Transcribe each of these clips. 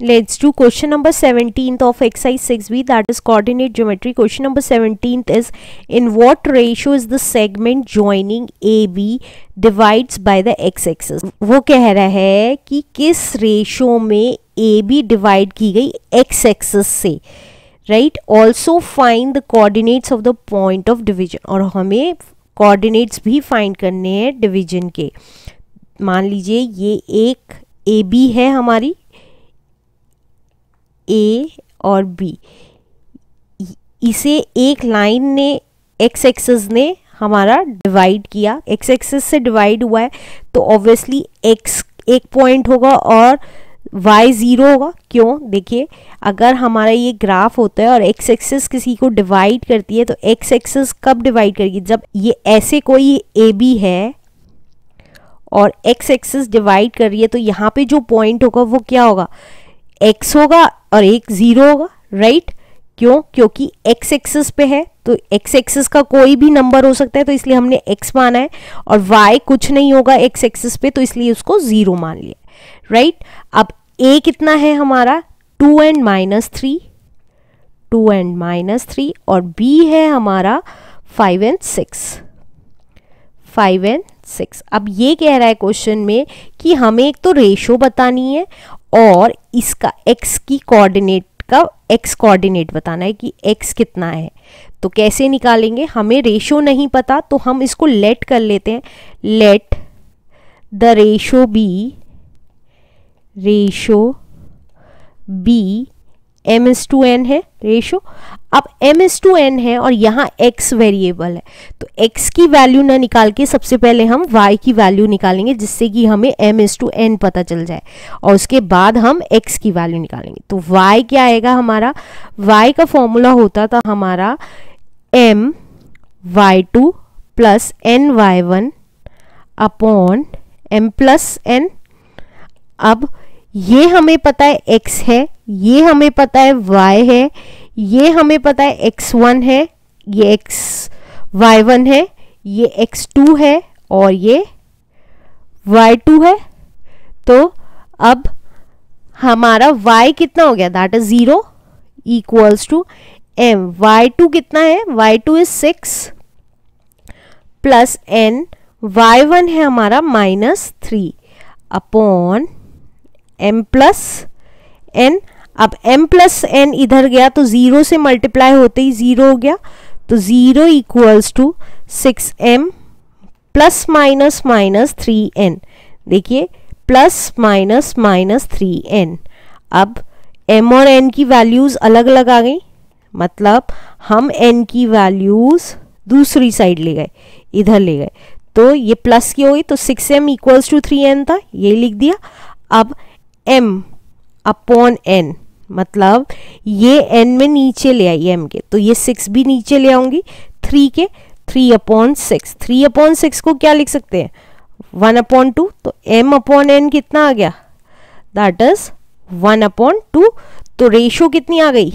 Let's do question number 17th of exercise 6b that is coordinate geometry. Question number 17th is in what ratio is the segment joining AB divides by the x-axis. वो कह रहा है कि किस ratio में AB divide की गई x axis से right also find the coordinates of the point of division और हमें कोऑर्डिनेट्स भी फाइंड करने हैं डिवीज़न के मान लीजिए ये एक ए बी है हमारी ए और बी इसे एक लाइन ने एक्स एक्सेस ने हमारा डिवाइड किया. एक्स एक्सेस से डिवाइड हुआ है तो ऑब्वियसली एक्स एक पॉइंट होगा और वाई ज़ीरो होगा. क्यों? देखिए, अगर हमारा ये ग्राफ होता है और एक्स एक्सेस किसी को डिवाइड करती है तो एक्स एक्सेस कब डिवाइड करेगी? जब ये ऐसे कोई ए बी है और एक्स एक्सेस डिवाइड कर रही है तो यहाँ पे जो पॉइंट होगा, वो क्या होगा? एक्स होगा और एक ज़ीरो होगा राइट क्यों? क्योंकि एक्स एक्सेस पे है तो एक्स एक्सेस का कोई भी नंबर हो सकता है तो इसलिए हमने एक्स माना है और वाई कुछ नहीं होगा एक्स एक्सेस पे तो इसलिए उसको ज़ीरो मान लिया राइट अब ए कितना है हमारा? Two and minus three two and minus three और बी है हमारा five and six five and six अब ये कह रहा है क्वेश्चन में कि हमें एक तो रेशो बतानी है और इसका x की कोऑर्डिनेट का x कोऑर्डिनेट बताना है कि x कितना है। तो कैसे निकालेंगे? हमें रेशो नहीं पता तो हम इसको लेट कर लेते हैं। Let the ratio be ratio be M is to N है रेशो अब एम एस टू एन है और यहाँ एक्स वेरिएबल है। तो एक्स की वैल्यू ना निकाल के सबसे पहले हम वाई की वैल्यू निकालेंगे, जिससे कि हमें एम एस टू एन पता चल जाए। और उसके बाद हम एक्स की वैल्यू निकालेंगे। तो वाई क्या आएगा हमारा? वाई का फॉर्मूला होता था हमारा M Y two plus N Y one upon M plus N अब ये हमें पता है x है, ये हमें पता है y है, ये हमें पता है x1 है, ये x y1 है, ये x2 है और ये y2 है। तो अब हमारा y कितना हो गया? That is zero equals to M Y two कितना है? Y two is six plus N Y one है हमारा minus three upon M plus N अब एम प्लस एन इधर गया तो ज़ीरो से मल्टीप्लाई होते ही ज़ीरो हो गया। तो zero equals to six M plus minus minus three N देखिए plus minus minus three N अब एम और एन की वैल्यूज़ अलग अलग आ गई। मतलब हम एन की वैल्यूज़ दूसरी साइड ले गए, इधर ले गए। तो ये प्लस की हो गई तो six M equals to three N था, ये लिख दिया। अब एम अपॉन एन मतलब ये एन में नीचे ले आई एम के। तो ये सिक्स भी नीचे ले आऊँगी थ्री के three upon six three upon six को क्या लिख सकते हैं? वन अपॉन टू तो एम अपॉन एन कितना आ गया? That is one upon two तो रेशो कितनी आ गई?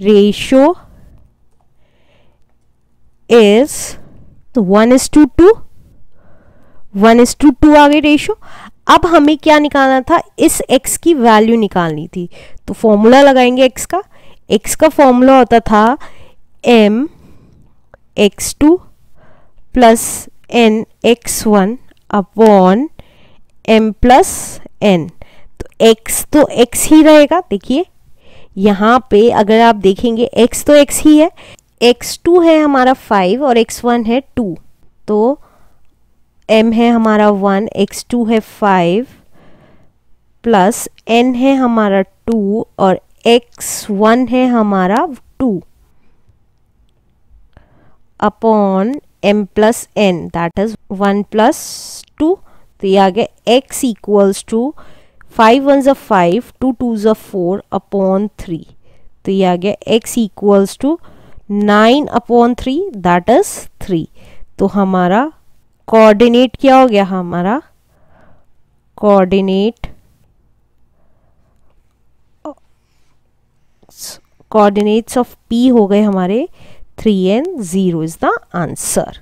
Ratio is one is to two one is to two आ गई रेशो अब हमें क्या निकालना था? इस x की वैल्यू निकालनी थी। तो फॉर्मूला लगाएँगे x का। x का फॉर्मूला होता था m X two plus N X one upon M plus N तो x तो x ही रहेगा। देखिए, यहाँ पे अगर आप देखेंगे, x तो x ही है। x2 है हमारा फाइव और x1 है टू तो m है हमारा वन एक्स टू है फाइव प्लस एन है हमारा टू और एक्स वन है हमारा two upon M plus N that is one plus two तो ये आ गया X equals to five one ज़ा फाइव टू टू ज़ा फोर अपॉन थ्री तो ये आ गया X equals to nine upon three that is three तो हमारा कोऑर्डिनेट क्या हो गया हमारा? कोऑर्डिनेट कोऑर्डिनेट्स ऑफ़ पी हो गए हमारे three and zero is the answer